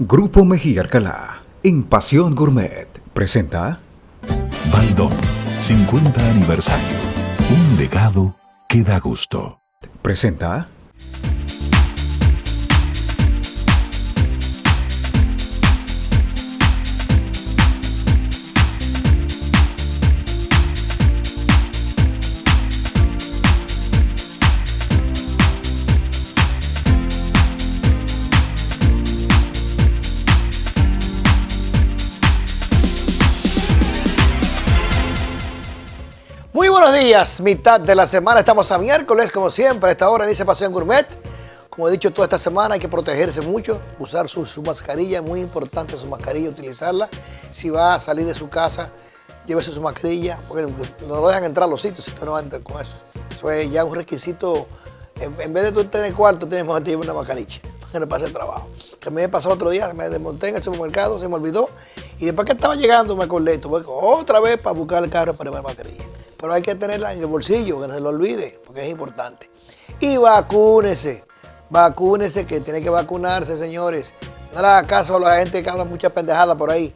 Grupo Mejía Alcalá, en Pasión Gourmet, presenta Baldón, 50 aniversario. Un legado que da gusto. Presenta días, mitad de la semana, estamos a miércoles, como siempre, a esta hora inicia Pasión Gourmet. Como he dicho toda esta semana, hay que protegerse mucho, usar su, su mascarilla, muy importante su mascarilla, utilizarla. Si va a salir de su casa, llévese su mascarilla, porque no lo dejan entrar a los sitios si usted no va con eso. Eso es ya un requisito. En, vez de tú tener cuarto, tienes que llevar una mascarilla para que no pase el trabajo. Que me pasó otro día, me desmonté en el supermercado, se me olvidó. Y después que estaba llegando, me acordé, tuve otra vez para buscar el carro para llevar mascarilla. Pero hay que tenerla en el bolsillo, que no se lo olvide, porque es importante. Y vacúnese, vacúnese, que tiene que vacunarse, señores. No le haga caso a la gente que habla mucha pendejada por ahí.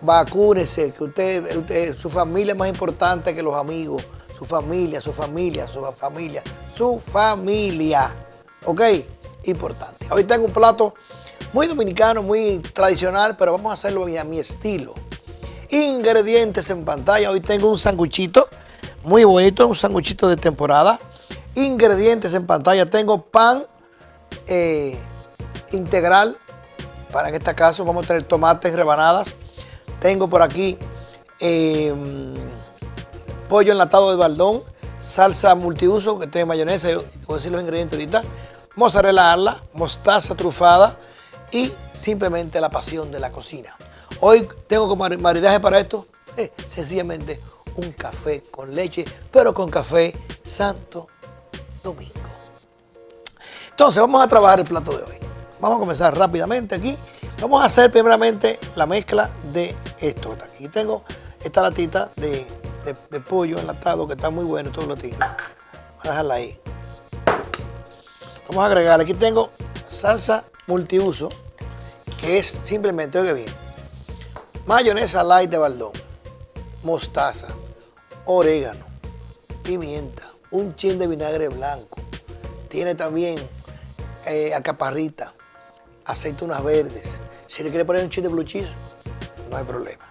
Vacúnese, que usted, usted, su familia es más importante que los amigos. Su familia, su familia, su familia, su familia. ¿Ok? Importante. Hoy tengo un plato muy dominicano, muy tradicional, pero vamos a hacerlo a mi estilo. Ingredientes en pantalla. Hoy tengo un sanguchito muy bonito, un sanguchito de temporada. Ingredientes en pantalla. Tengo pan eh, integral. Para en este caso vamos a tener tomates rebanadas. Tengo por aquí eh, pollo enlatado de baldón, salsa multiuso que tiene mayonesa. Voy a decir los ingredientes ahorita. Mozzarella ala, mostaza trufada y simplemente la pasión de la cocina. Hoy tengo como maridaje para esto, eh, sencillamente un café con leche, pero con café Santo Domingo. Entonces vamos a trabajar el plato de hoy. Vamos a comenzar rápidamente aquí. Vamos a hacer primeramente la mezcla de esto. Aquí tengo esta latita de, de, pollo enlatado que está muy bueno, todo lo. Voy a dejarla ahí. Vamos a agregar, aquí tengo salsa multiuso, que es simplemente, oye bien, mayonesa light de baldón, mostaza, orégano, pimienta, un chin de vinagre blanco. Tiene también eh, acaparrita, aceitunas verdes. Si le quiere poner un chin de blue no hay problema.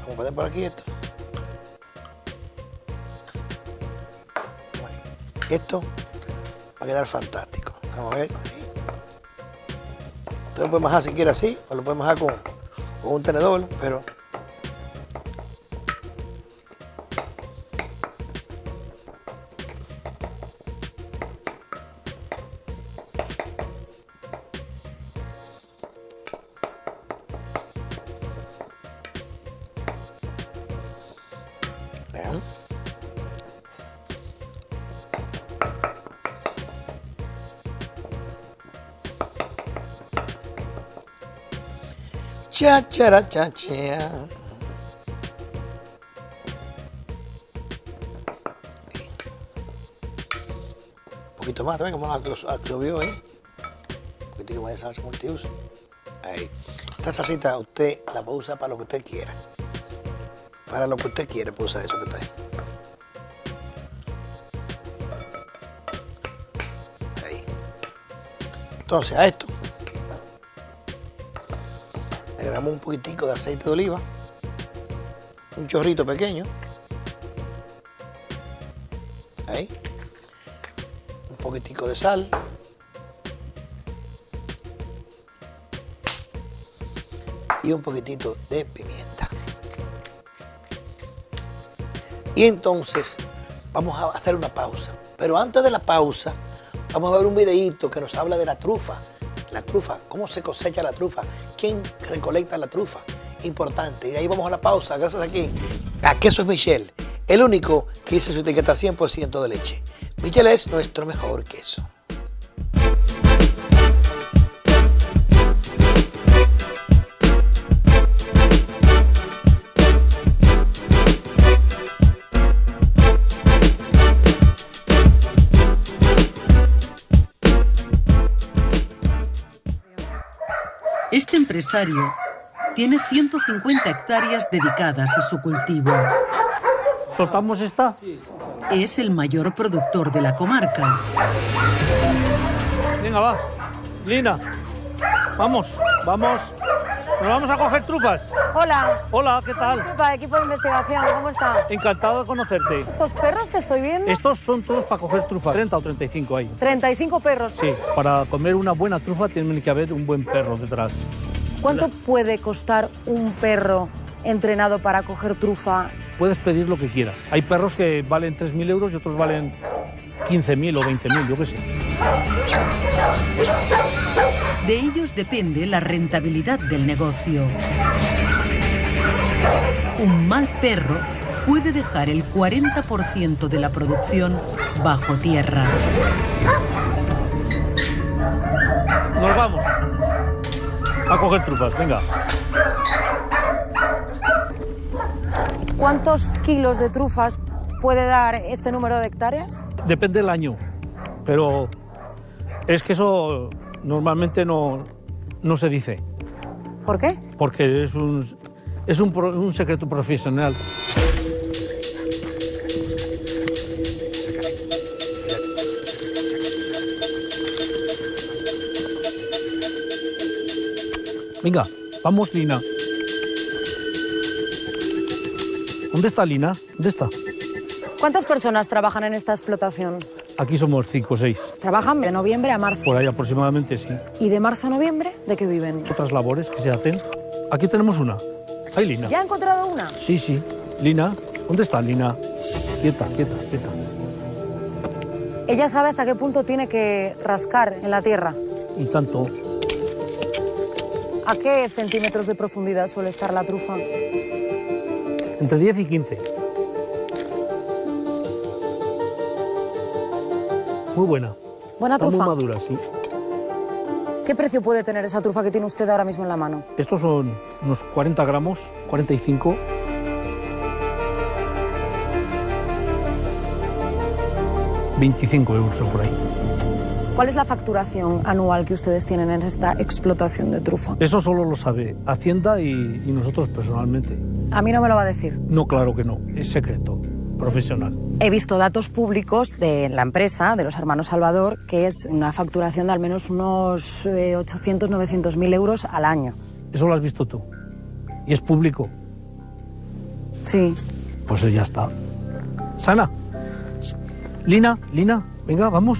Vamos a poner por aquí esto. Esto va a quedar fantástico. Vamos a ver. Usted lo puede majar si quiere así, o lo puede majar con un tenedor, pero Cha, chara, cha, cha. Un poquito más también, como absorbió ahí. Un poquitico más de salsa multiuso. Ahí. Esta salsita usted la puede usar para lo que usted quiera. Para lo que usted quiere, puede usar eso que está ahí. Ahí. Entonces, a esto agregamos un poquitico de aceite de oliva, un chorrito pequeño. Ahí. Un poquitico de sal. Y un poquitito de pimienta. Y entonces vamos a hacer una pausa. Pero antes de la pausa, vamos a ver un videíto que nos habla de la trufa. La trufa, cómo se cosecha la trufa, quién recolecta la trufa. Importante. Y ahí vamos a la pausa. Gracias a quién? A Queso es Michel, el único que dice su etiqueta 100% de leche. Michel es nuestro mejor queso. Tiene 150 hectáreas dedicadas a su cultivo. ¿Soltamos esta? Es el mayor productor de la comarca. Venga, va. Lina, vamos, vamos. Nos vamos a coger trufas. Hola. Hola, ¿qué tal? Equipo de investigación, ¿cómo está? Encantado de conocerte. ¿Estos perros que estoy viendo? Estos son todos para coger trufas. 30 o 35 hay. 35 perros. Sí, para comer una buena trufa tiene que haber un buen perro detrás. ¿Cuánto puede costar un perro entrenado para coger trufa? Puedes pedir lo que quieras. Hay perros que valen 3.000 euros y otros valen 15.000 o 20.000, yo qué sé. De ellos depende la rentabilidad del negocio. Un mal perro puede dejar el 40% de la producción bajo tierra. Nos vamos. A coger trufas, venga. ¿Cuántos kilos de trufas puede dar este número de hectáreas? Depende del año, pero es que eso normalmente no, no se dice, ¿Por qué? porque es un, es un, un secreto profesional. Venga, vamos, Lina. ¿Dónde está Lina? ¿Dónde está? ¿Cuántas personas trabajan en esta explotación? Aquí somos cinco o seis. Trabajan de noviembre a marzo. Por ahí aproximadamente, sí. ¿Y de marzo a noviembre de qué viven? Otras labores que se hacen. Aquí tenemos una. Ahí, Lina. ¿Ya ha encontrado una? Sí, sí. Lina, ¿dónde está Lina? Quieta, quieta, quieta. Ella sabe hasta qué punto tiene que rascar en la tierra. Y tanto. ¿A qué centímetros de profundidad suele estar la trufa? Entre 10 y 15. Muy buena. Buena Está muy trufa. madura, sí. ¿Qué precio puede tener esa trufa que tiene usted ahora mismo en la mano? Estos son unos 40 gramos, 45. ...25 euros por ahí. ¿Cuál es la facturación anual que ustedes tienen en esta explotación de trufa? Eso solo lo sabe Hacienda y, y nosotros personalmente. A mí no me lo va a decir. No, claro que no. Es secreto. Profesional. He visto datos públicos de la empresa, de los hermanos Salvador, que es una facturación de al menos unos eh, 800, 900 mil euros al año. Eso lo has visto tú. Y es público. Sí. Pues ya está. Sana. Lina, Lina, venga, vamos.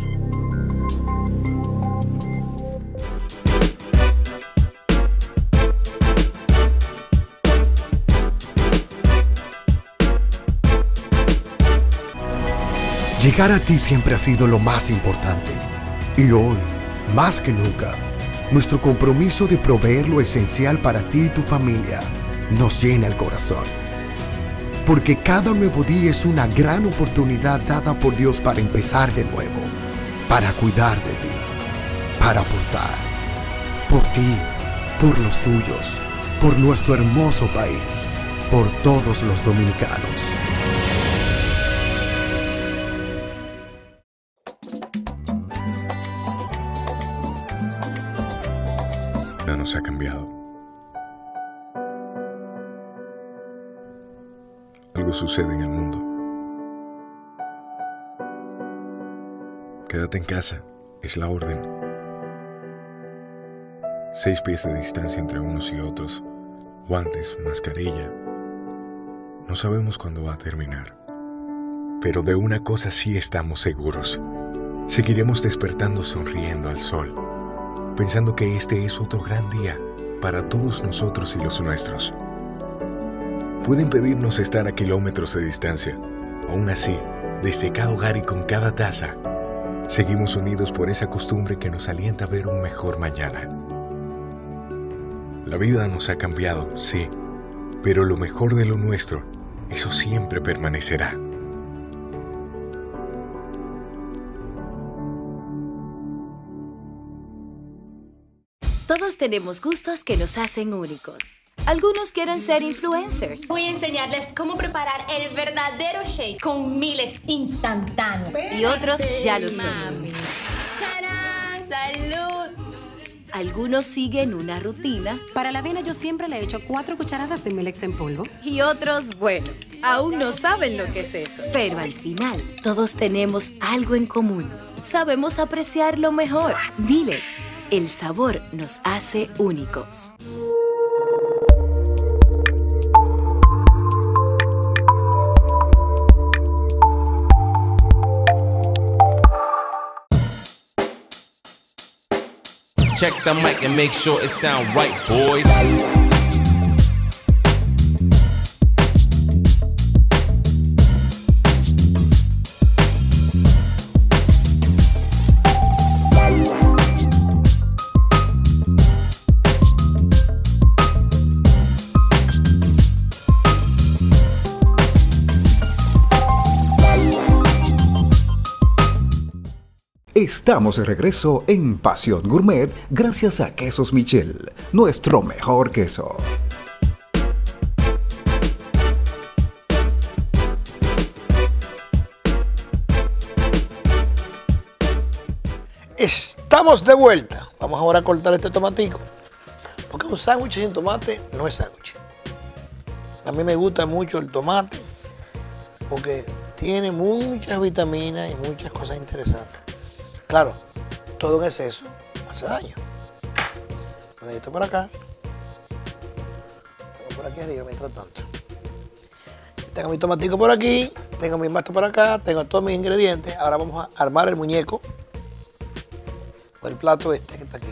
Llegar a ti siempre ha sido lo más importante. Y hoy, más que nunca, nuestro compromiso de proveer lo esencial para ti y tu familia nos llena el corazón. Porque cada nuevo día es una gran oportunidad dada por Dios para empezar de nuevo, para cuidar de ti, para aportar. Por ti, por los tuyos, por nuestro hermoso país, por todos los dominicanos. Ya nos ha cambiado. Algo sucede en el mundo. Quédate en casa, es la orden. Seis pies de distancia entre unos y otros, guantes, mascarilla. No sabemos cuándo va a terminar. Pero de una cosa sí estamos seguros. Seguiremos despertando sonriendo al sol pensando que este es otro gran día para todos nosotros y los nuestros. Pueden pedirnos estar a kilómetros de distancia, aún así, desde cada hogar y con cada taza, seguimos unidos por esa costumbre que nos alienta a ver un mejor mañana. La vida nos ha cambiado, sí, pero lo mejor de lo nuestro, eso siempre permanecerá. Todos tenemos gustos que nos hacen únicos. Algunos quieren ser influencers. Voy a enseñarles cómo preparar el verdadero shake con miles instantáneos. Y otros ya lo son. ¡Charán! ¡Salud! Algunos siguen una rutina Para la avena yo siempre le echo cuatro cucharadas de Milex en polvo. y otros, bueno, aún no saben lo que es eso. Pero al final, todos tenemos algo en común. Sabemos apreciar lo mejor. Milex, el sabor nos hace únicos. Check the mic and make sure it sound right, boys. Estamos de regreso en Pasión Gourmet gracias a Quesos Michel, nuestro mejor queso. Estamos de vuelta. Vamos ahora a cortar este tomatico. Porque un sándwich sin tomate no es sándwich. A mí me gusta mucho el tomate porque tiene muchas vitaminas y muchas cosas interesantes. Claro, todo en exceso hace daño. Poner esto por acá. Pongo por aquí arriba mientras tanto. Tengo mi tomatico por aquí, tengo mi masto por acá, tengo todos mis ingredientes. Ahora vamos a armar el muñeco o el plato este que está aquí.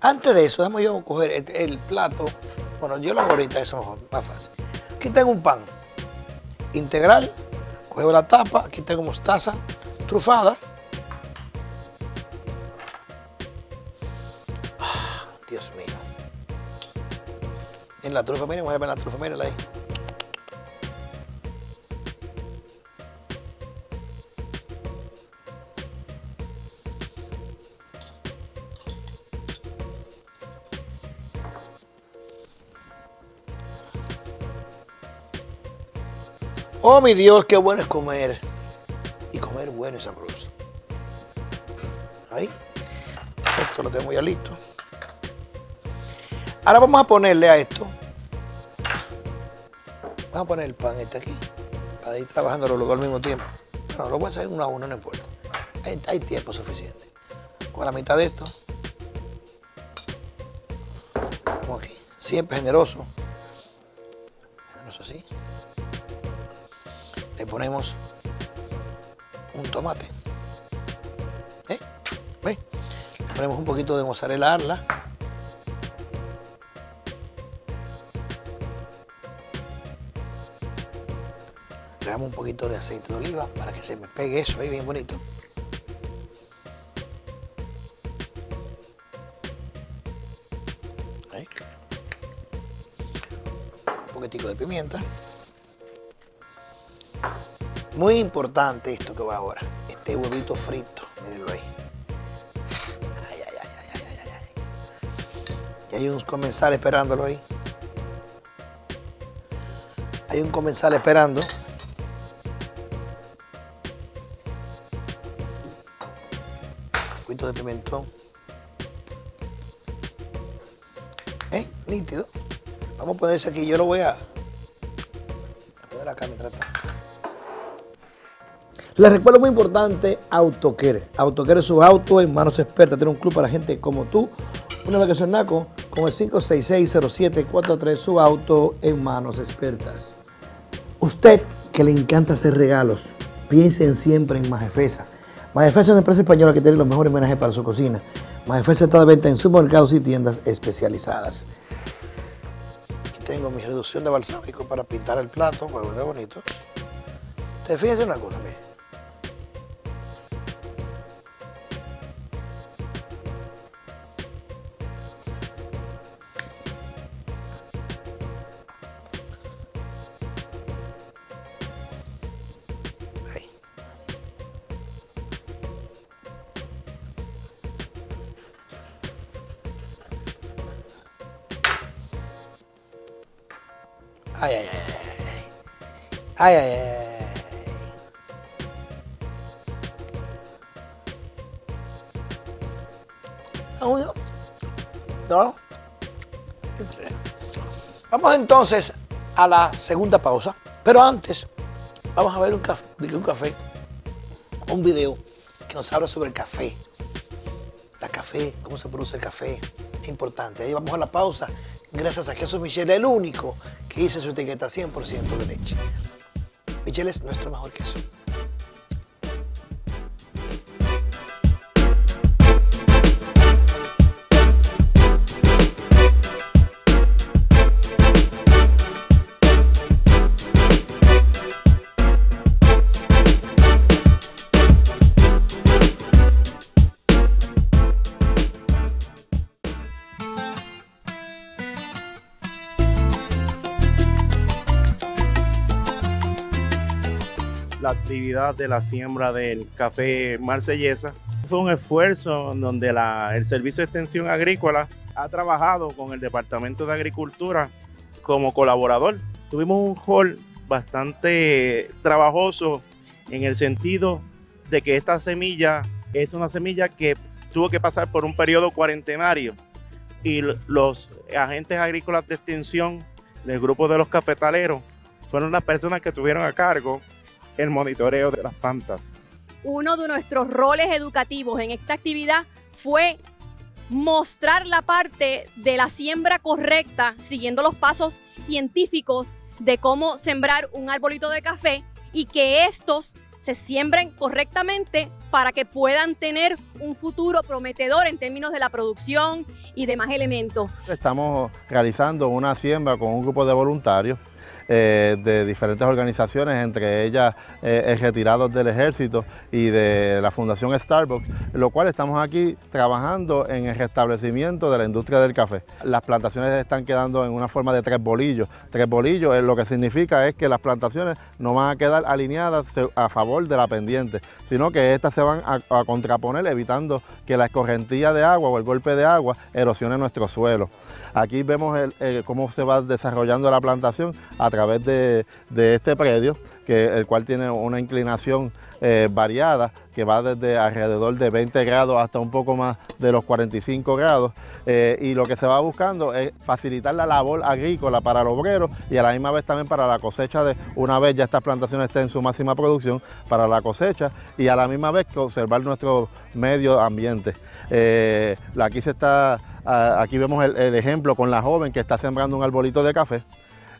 Antes de eso, déjame yo coger el, plato. Bueno, yo lo hago ahorita, eso es mejor, más fácil. Aquí tengo un pan integral, cojo la tapa, aquí tengo mostaza trufada. La trufa, miren, voy a ver la trufa, mírenla ahí. Oh, mi Dios, qué bueno es comer. Y comer bueno y sabroso. Ahí. Esto lo tengo ya listo. Ahora vamos a ponerle a esto. Vamos a poner el pan este aquí. Para ir trabajando los dos al mismo tiempo. Bueno, lo voy a hacer uno a uno, no importa. Hay, hay tiempo suficiente. Con la mitad de esto. Como aquí. Siempre generoso. Generoso así le ponemos un tomate. ¿Eh? ¿Ve? Le ponemos un poquito de mozzarella arla. Poquito de aceite de oliva para que se me pegue eso ahí bien bonito. Un poquitico de pimienta. Muy importante esto que va ahora. Este huevito frito. Mírenlo ahí. Ay, ay, ay, ay. Y hay un comensal esperándolo ahí. Hay un comensal esperando. De pimentón. ¿Eh? Nítido. Vamos a ponerse aquí. Yo lo voy a, poner acá mientras tanto. Les recuerdo muy importante, AutoCare. AutoCare es su auto en manos expertas. Tiene un club para gente como tú. Una vacación naco con el 5660743, su auto en manos expertas. Usted que le encanta hacer regalos, piensen siempre en Majefesa. Majefesa es una empresa española que tiene los mejores homenajes para su cocina. Majefesa está de venta en supermercados y tiendas especializadas. Aquí tengo mi reducción de balsámico para pintar el plato, para que bonito. Te fíjense una cosa, mire. Ay, ay, ay, uno. ¿No? Vamos entonces a la segunda pausa. Pero antes, vamos a ver un café, un café, un video que nos habla sobre el café. La café, cómo se produce el café. Es importante. Ahí vamos a la pausa. Gracias a Jesús Michel, el único que dice su etiqueta 100% de leche. Michel es nuestro mejor queso. La actividad de la siembra del café marsellesa. Fue un esfuerzo donde la- el Servicio de Extensión Agrícola ha trabajado con el Departamento de Agricultura como colaborador. Tuvimos un hall bastante trabajoso en el sentido de que esta semilla es una semilla que tuvo que pasar por un periodo cuarentenario y los agentes agrícolas de extensión del grupo de los cafetaleros fueron las personas que tuvieron a cargo el monitoreo de las plantas. uno de nuestros roles educativos en esta actividad fue mostrar la parte de la siembra correcta, siguiendo los pasos científicos de cómo sembrar un arbolito de café y que estos se siembren correctamente para que puedan tener un futuro prometedor en términos de la producción y demás elementos. Estamos realizando una siembra con un grupo de voluntarios eh, de diferentes organizaciones, entre ellas eh, Retirados del Ejército y de la Fundación Starbucks, lo cual estamos aquí trabajando en el restablecimiento de la industria del café. Las plantaciones están quedando en una forma de tres bolillos. Tres bolillos lo que significa es que las plantaciones no van a quedar alineadas a favor de la pendiente, sino que estas se van a, contraponer evitando que la escorrentía de agua o el golpe de agua erosione nuestro suelo. Aquí vemos cómo se va desarrollando la plantación través de, de este predio, que, el cual tiene una inclinación eh, variada, que va desde alrededor de 20 grados hasta un poco más de los 45 grados. eh, y lo que se va buscando es facilitar la labor agrícola para el obrero y a la misma vez también para la cosecha de una vez ya estas plantaciones estén en su máxima producción, para la cosecha y a la misma vez conservar nuestro medio ambiente. Eh, aquí se está, aquí vemos el ejemplo con la joven que está sembrando un arbolito de café.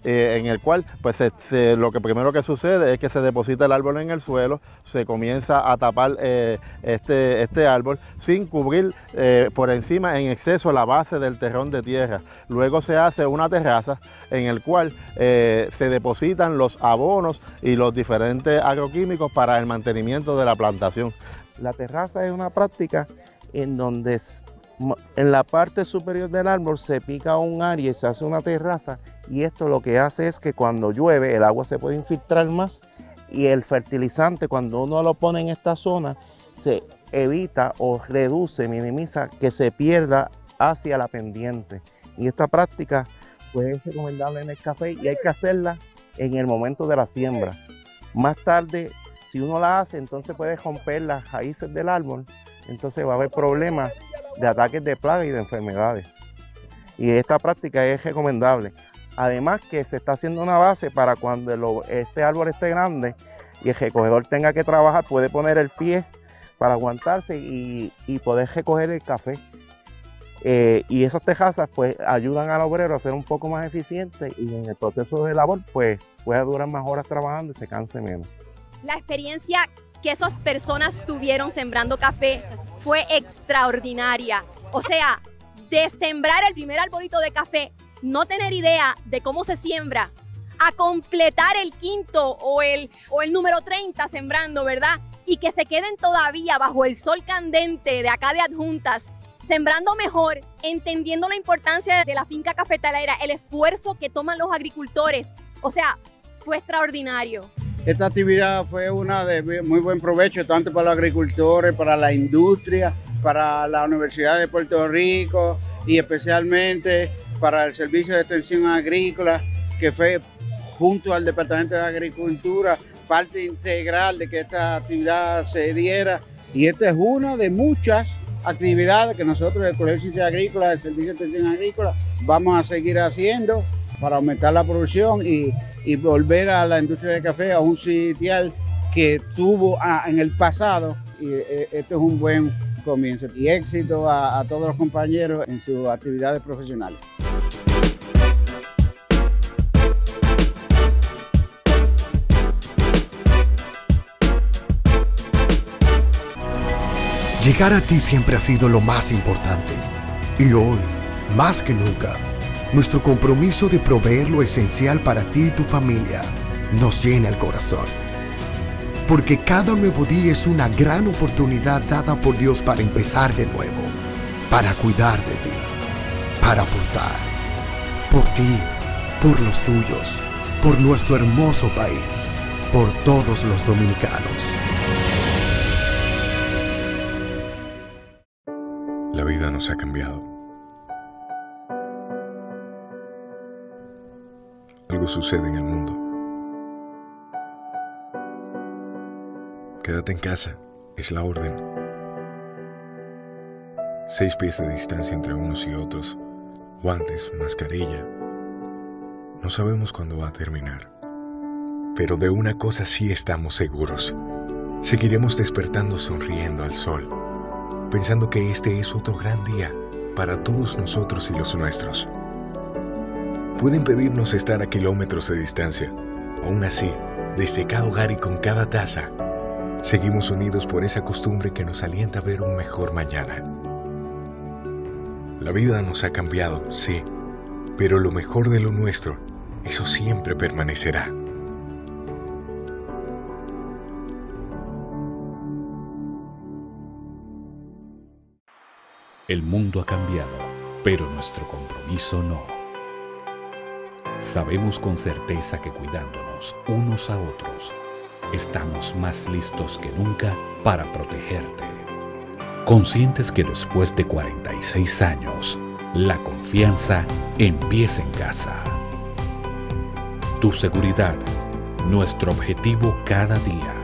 Eh, en el cual pues se- lo que primero que sucede es que se deposita el árbol en el suelo, se comienza a tapar eh, este, este árbol sin cubrir eh, por encima en exceso la base del terrón de tierra. Luego se hace una terraza en el cual se depositan los abonos y los diferentes agroquímicos para el mantenimiento de la plantación. La terraza es una práctica en donde en la parte superior del árbol se pica un área y se hace una terraza y esto lo que hace es que cuando llueve el agua se puede infiltrar más y el fertilizante cuando uno lo pone en esta zona se evita o reduce, minimiza que se pierda hacia la pendiente. Y esta práctica pues, es recomendable en el café y hay que hacerla en el momento de la siembra. Más tarde, si uno la hace, entonces puede romper las raíces del árbol, entonces va a haber problemas de ataques de plagas y de enfermedades. Y esta práctica es recomendable. Además que se está haciendo una base para cuando este árbol esté grande y el recogedor tenga que trabajar, puede poner el pie para aguantarse y, y poder recoger el café. Eh, y esas terrazas pues ayudan al obrero a ser un poco más eficiente y en el proceso de labor pues puede durar más horas trabajando y se canse menos. La experiencia que esas personas tuvieron sembrando café fue extraordinaria. O sea, de sembrar el primer arbolito de café, no tener idea de cómo se siembra, a completar el quinto o el, o el número 30 sembrando, ¿verdad? Y que se queden todavía bajo el sol candente de acá de adjuntas, sembrando mejor, entendiendo la importancia de la finca cafetalera, el esfuerzo que toman los agricultores. O sea, fue extraordinario. Esta actividad fue una de muy buen provecho tanto para los agricultores, para la industria, para la Universidad de Puerto Rico y especialmente para el Servicio de Extensión Agrícola, que fue junto al Departamento de Agricultura parte integral de que esta actividad se diera. Y esta es una de muchas actividades que nosotros, el Colegio de Ciencias Agrícolas, el Servicio de Extensión Agrícola, vamos a seguir haciendo para aumentar la producción y, volver a la industria del café a un sitial que tuvo ah, en el pasado. Y eh, esto es un buen comienzo. Y éxito a todos los compañeros en sus actividades profesionales. Llegar a ti siempre ha sido lo más importante. Y hoy, más que nunca, nuestro compromiso de proveer lo esencial para ti y tu familia nos llena el corazón. Porque cada nuevo día es una gran oportunidad dada por Dios para empezar de nuevo, para cuidar de ti, para aportar. Por ti, por los tuyos, por nuestro hermoso país, por todos los dominicanos. La vida nos ha cambiado. Algo sucede en el mundo. Quédate en casa, es la orden. Seis pies de distancia entre unos y otros, guantes, mascarilla. No sabemos cuándo va a terminar. Pero de una cosa sí estamos seguros. Seguiremos despertando sonriendo al sol pensando que este es otro gran día para todos nosotros y los nuestros. Pueden pedirnos estar a kilómetros de distancia, aún así, desde cada hogar y con cada taza, seguimos unidos por esa costumbre que nos alienta a ver un mejor mañana. La vida nos ha cambiado, sí, pero lo mejor de lo nuestro, eso siempre permanecerá. El mundo ha cambiado, pero nuestro compromiso no. Sabemos con certeza que cuidándonos unos a otros, estamos más listos que nunca para protegerte. Conscientes que después de 46 años, la confianza empieza en casa. Tu seguridad, nuestro objetivo cada día.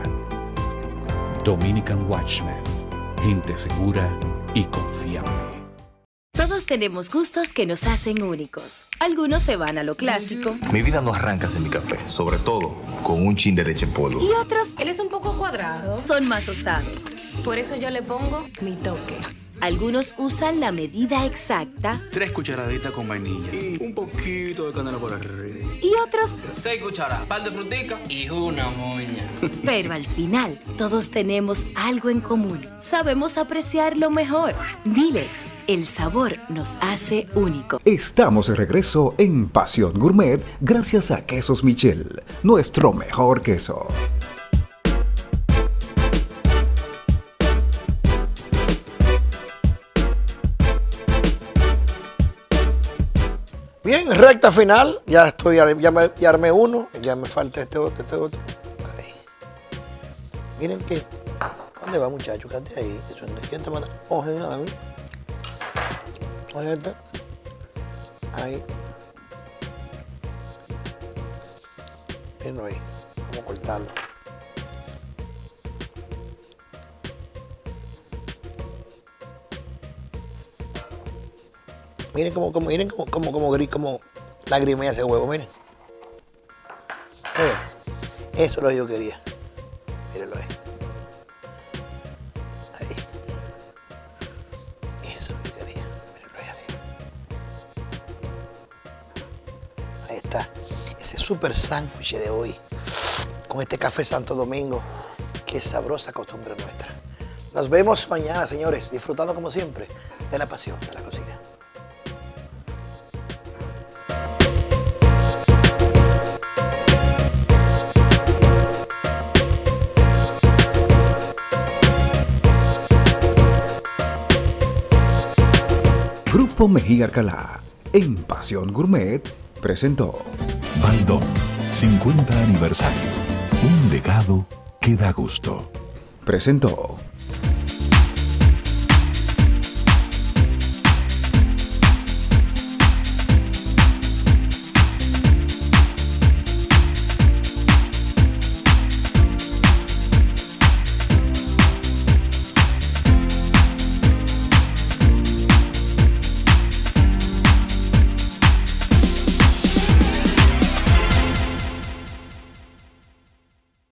Dominican Watchman, gente segura y confiable. Tenemos gustos que nos hacen únicos. Algunos se van a lo clásico Mi vida no arranca sin mi café, sobre todo con un chin de leche en polvo. y otros Él es un poco cuadrado. son más osados. Por eso yo le pongo mi toque. Algunos usan la medida exacta Tres cucharaditas con vainilla y un poquito de canela por arriba. y otros, Seis cucharadas, par de frutica y una moña. pero al final todos tenemos algo en común. Sabemos apreciar lo mejor. Dilex, el sabor nos hace único. Estamos de regreso en Pasión Gourmet gracias a Quesos Michel, nuestro mejor queso. Recta final. Ya estoy, ya, me, ya armé uno. Ya me falta este otro, este otro. Miren que. ¿Dónde va, muchacho? Quédate ahí. Eso, ¿Quién te manda? Oje, ahí. Oje, este. Ahí. Mírenlo ahí. Vamos a cortarlo. Miren como, como, miren como, como, como, gris, como lagrimea ese huevo, miren. Eso es lo que yo quería. Mírenlo ahí. Ahí. Eso es lo que quería. Mírenlo ahí arriba. Ahí está. Ese super sándwich de hoy. Con este café Santo Domingo. Qué sabrosa costumbre nuestra. Nos vemos mañana, señores, disfrutando como siempre de la pasión Mejía Alcalá, en Pasión Gourmet, presentó Baldón, 50 aniversario. Un legado que da gusto. Presentó